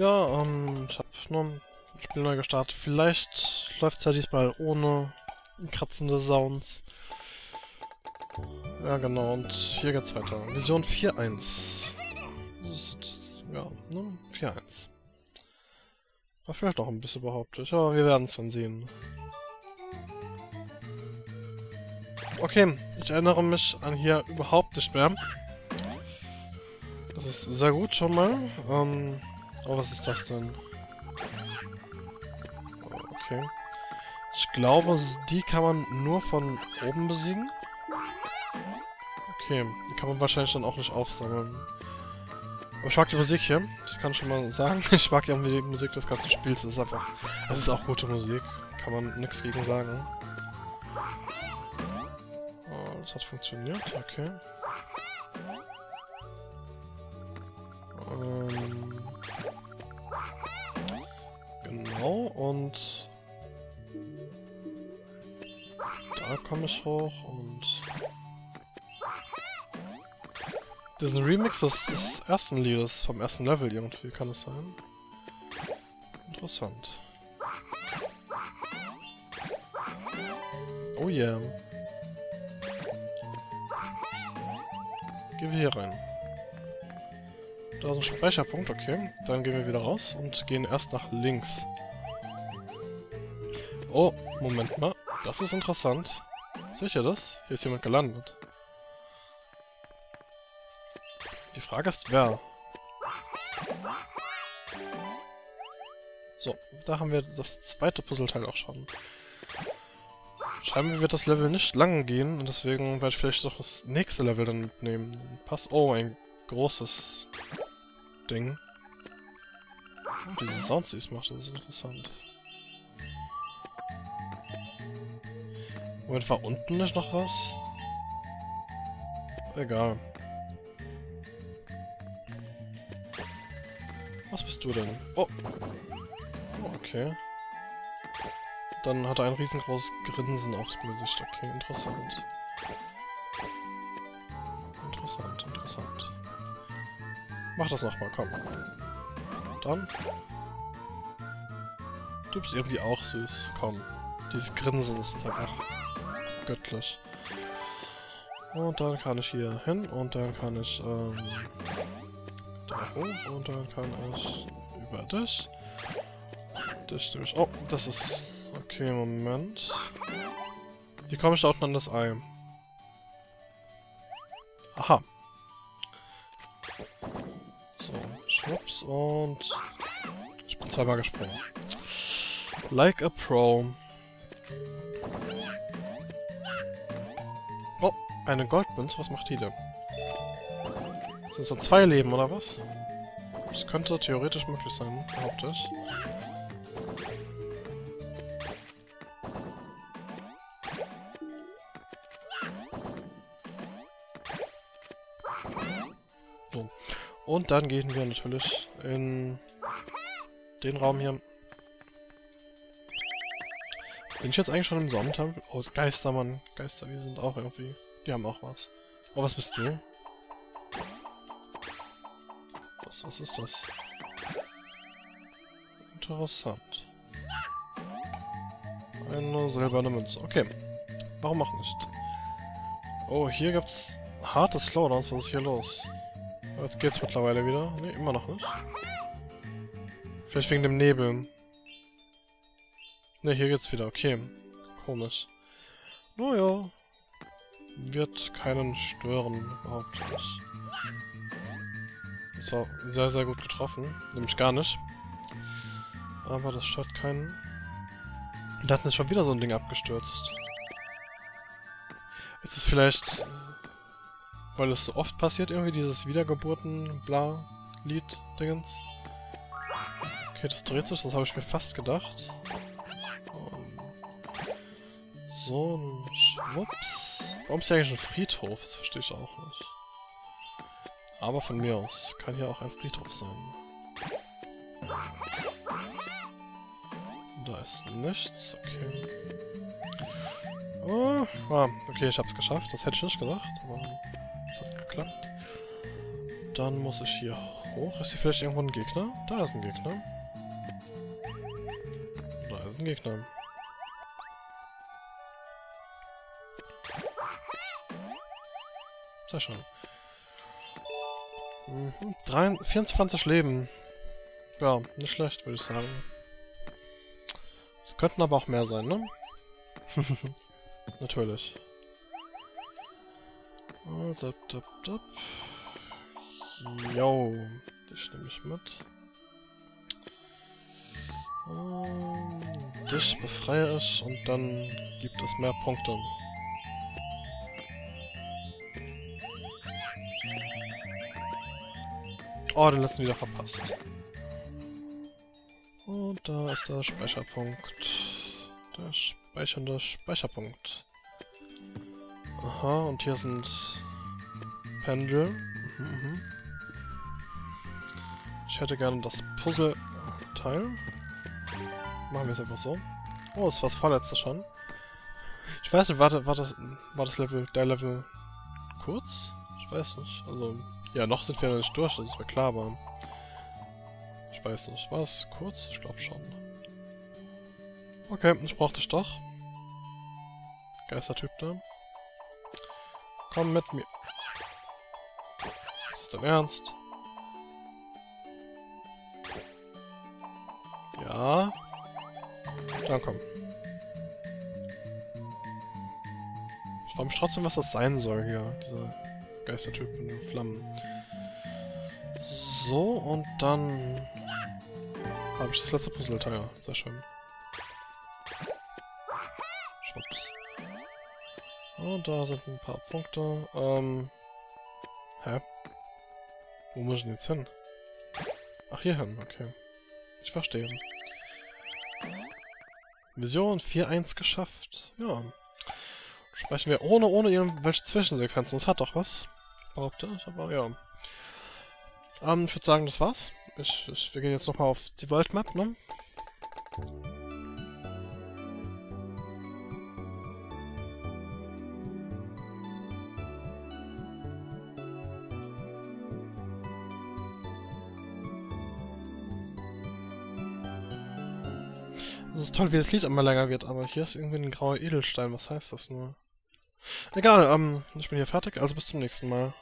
Ja, ähm, ich habe nur ein Spiel neu gestartet. Vielleicht läuft es ja diesmal ohne kratzende Sounds. Ja, genau, und hier geht's weiter. Vision 4.1. Ja, ne? 4.1. War vielleicht noch ein bisschen behauptet, aber wir werden es dann sehen. Okay, ich erinnere mich an hier überhaupt nicht mehr. Das ist sehr gut schon mal. Ähm, oh, was ist das denn? Okay. Ich glaube, die kann man nur von oben besiegen. Okay, die kann man wahrscheinlich dann auch nicht aufsammeln. Aber ich mag die Musik hier, das kann ich schon mal sagen. Ich mag irgendwie die Musik des ganzen Spiels, das ist einfach... Es ist auch gute Musik, kann man nichts gegen sagen. Oh, das hat funktioniert, okay. Ähm, und... Da komme ich hoch und... Ein Remix des, des ersten Liedes, vom ersten Level irgendwie, kann es sein? Interessant. Oh yeah. Gehen wir hier rein. Da ist ein Speicherpunkt, okay. Dann gehen wir wieder raus und gehen erst nach links. Oh, Moment mal. Das ist interessant. Seht ihr das? Hier ist jemand gelandet. Die Frage ist, wer? So, da haben wir das zweite Puzzleteil auch schon. Scheinbar wird das Level nicht lang gehen und deswegen werde ich vielleicht doch das nächste Level dann mitnehmen. Pass. Oh, ein großes Ding. Oh, diese Sounds, die es macht, das ist interessant. Moment, war unten nicht noch was? Egal. Was bist du denn? Oh. oh okay. Dann hat er ein riesengroßes Grinsen aufs Gesicht. Okay, interessant. Interessant, interessant. Mach das nochmal, komm. Dann. Du bist irgendwie auch süß. Komm. Dieses Grinsen ist einfach göttlich. Und dann kann ich hier hin und dann kann ich ähm, da hoch und dann kann ich über das. Das durch. Oh, das ist. Okay, Moment. Wie komme ich da unten an das Ei? Aha. So, schwupps und ich bin zweimal gesprungen. Like a Pro. Eine Goldmünze, was macht die denn? Sind so zwei Leben, oder was? Das könnte theoretisch möglich sein, behaupte ich. So. Und dann gehen wir natürlich in den Raum hier. Bin ich jetzt eigentlich schon im Sonnentempel? Oh, Geistermann. Geister, die sind auch irgendwie... Die haben auch was. Oh, was bist du? Was, was ist das? Interessant. Eine silberne Münze. Okay. Warum auch nicht? Oh, hier gibt's harte Slowdowns. Was ist hier los? Jetzt geht's mittlerweile wieder. Ne, immer noch nicht. Vielleicht wegen dem Nebel. Ne, hier geht's wieder. Okay. Komisch. Naja. Wird keinen stören, überhaupt nicht. So, sehr, sehr gut getroffen. Nämlich gar nicht. Aber das stört keinen. Da hat ist schon wieder so ein Ding abgestürzt. Jetzt ist vielleicht, weil es so oft passiert, irgendwie dieses Wiedergeburten-Bla-Lied-Dingens. Okay, das dreht sich, das habe ich mir fast gedacht. So, ein Schwupps. Warum ist hier eigentlich ein Friedhof? Das verstehe ich auch nicht. Aber von mir aus. Kann hier auch ein Friedhof sein. Da ist nichts. Okay. Oh, ah, okay, ich hab's geschafft. Das hätte ich nicht gedacht, aber es hat geklappt. dann muss ich hier hoch. Ist hier vielleicht irgendwo ein Gegner? Da ist ein Gegner. Da ist ein Gegner. Sehr schön. Mhm. 3, 24 Leben. Ja, nicht schlecht, würde ich sagen. Es könnten aber auch mehr sein, ne? Natürlich. Oh, dab, dab, dab. Jo, dich nehme ich mit. Um, dich befreie ich und dann gibt es mehr Punkte. Oh, den letzten wieder verpasst. Und da ist der Speicherpunkt. Der speichernde Speicherpunkt. Aha, und hier sind Pendel. Mhm, mhm. Ich hätte gerne das Puzzle-Teil. Machen wir es einfach so. Oh, ist was vorletzte schon. Ich weiß nicht, war, war, das, war das Level, der Level kurz? Ich weiß nicht. Also, ja, noch sind wir noch nicht durch, das ist mir klar, aber... Ich weiß nicht. War es kurz? Ich glaube schon. Okay, ich brauchte dich doch. Geistertyp da. Komm mit mir. Ist das dein Ernst? Ja. Dann komm. Ich frage mich trotzdem, was das sein soll hier, diese Geistertypen, Flammen. So, und dann habe ich das letzte Puzzleteil. Sehr schön. Schwupps. Und da sind ein paar Punkte. Ähm. Hä? Wo muss ich denn jetzt hin? Ach, hier hin, okay. Ich verstehe. Vision 4.1 geschafft. Ja. Sprechen wir ohne, ohne irgendwelche Zwischensequenzen. Das hat doch was. Behaupte aber ja. Ähm, ich würde sagen, das war's. Ich, ich, wir gehen jetzt nochmal auf die World Map, ne? Es ist toll, wie das Lied immer länger wird, aber hier ist irgendwie ein grauer Edelstein. Was heißt das nur? Egal, ähm, ich bin hier fertig, also bis zum nächsten Mal.